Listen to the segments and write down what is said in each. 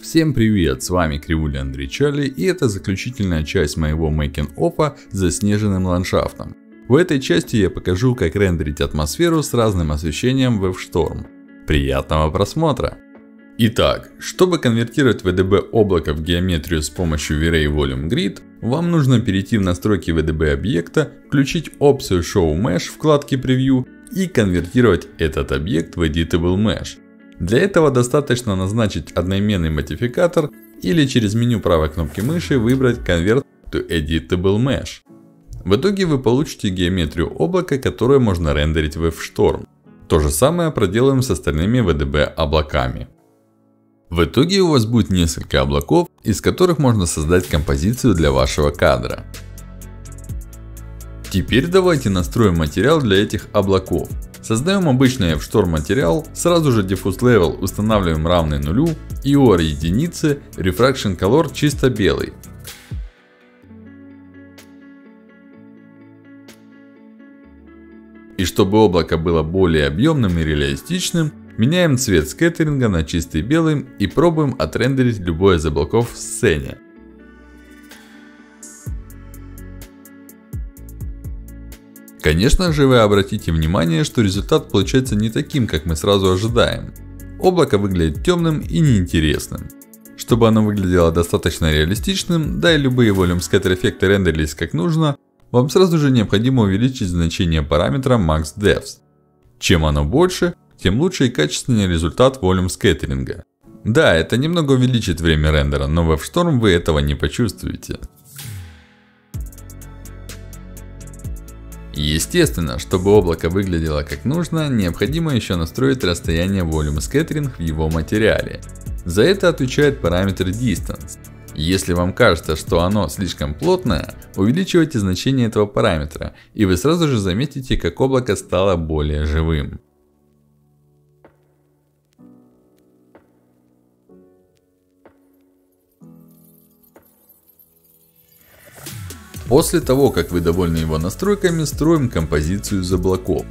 Всем привет, с вами Кривуля Андрей Чарли и это заключительная часть моего making оффа с заснеженным ландшафтом. В этой части я покажу как рендерить атмосферу с разным освещением в F-Storm. Приятного просмотра! Итак, чтобы конвертировать VDB облако в геометрию с помощью V-Ray Volume Grid, вам нужно перейти в настройки VDB объекта, включить опцию Show Mesh в вкладке Preview и конвертировать этот объект в Editable Mesh. Для этого достаточно назначить одноименный модификатор или через меню правой кнопки мыши выбрать Convert to Editable Mesh. В итоге вы получите геометрию облака, которую можно рендерить в F-Storm. То же самое проделаем с остальными VDB облаками. В итоге у вас будет несколько облаков, из которых можно создать композицию для вашего кадра. Теперь давайте настроим материал для этих облаков. Создаем обычный F-Storm материал, сразу же Diffuse Level устанавливаем равный нулю, IOR единицы, Refraction Color чисто белый. И чтобы облако было более объемным и реалистичным, меняем цвет скеттеринга на чистый белый и пробуем отрендерить любой из облаков в сцене. Конечно же вы обратите внимание, что результат получается не таким, как мы сразу ожидаем. Облако выглядит темным и неинтересным. Чтобы оно выглядело достаточно реалистичным, да и любые Volume Scatter эффекты рендерились как нужно, вам сразу же необходимо увеличить значение параметра Max Depth. Чем оно больше, тем лучше и качественнее результат Volume скеттеринга. Да, это немного увеличит время рендера, но в F-Storm вы этого не почувствуете. Естественно, чтобы облако выглядело как нужно, необходимо еще настроить расстояние Volume Scattering в его материале. За это отвечает параметр Distance. Если вам кажется, что оно слишком плотное, увеличивайте значение этого параметра, и вы сразу же заметите, как облако стало более живым. После того, как вы довольны его настройками, строим композицию из облаков.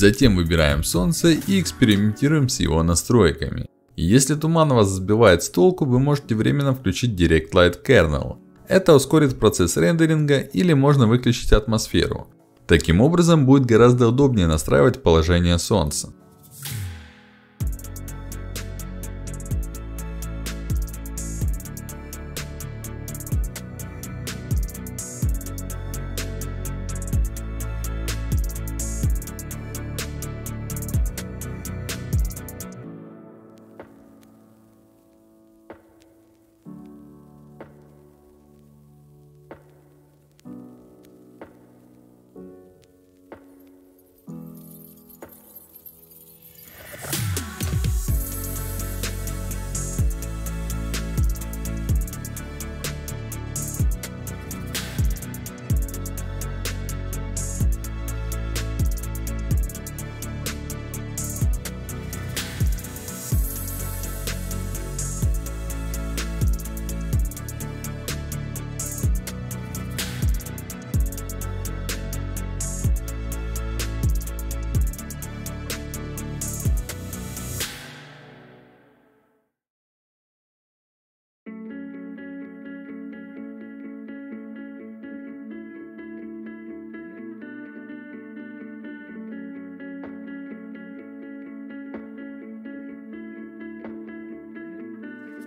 Затем выбираем солнце и экспериментируем с его настройками. Если туман вас сбивает с толку, вы можете временно включить Direct Light Kernel. Это ускорит процесс рендеринга или можно выключить атмосферу. Таким образом будет гораздо удобнее настраивать положение солнца.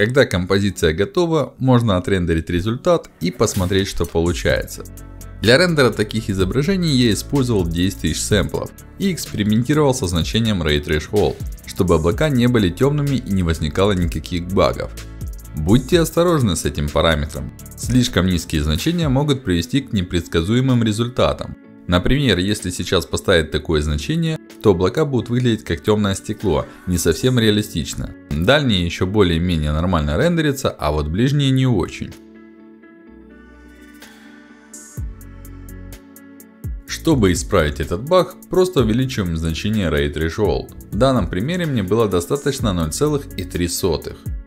Когда композиция готова, можно отрендерить результат и посмотреть, что получается. Для рендера таких изображений я использовал 10 тысяч сэмплов и экспериментировал со значением Ray Threshold, чтобы облака не были темными и не возникало никаких багов. Будьте осторожны с этим параметром. Слишком низкие значения могут привести к непредсказуемым результатам. Например, если сейчас поставить такое значение, то облака будут выглядеть как темное стекло, не совсем реалистично. Дальние еще более-менее нормально рендерятся, а вот ближние не очень. Чтобы исправить этот баг, просто увеличиваем значение Ray Threshold. В данном примере мне было достаточно 0,3.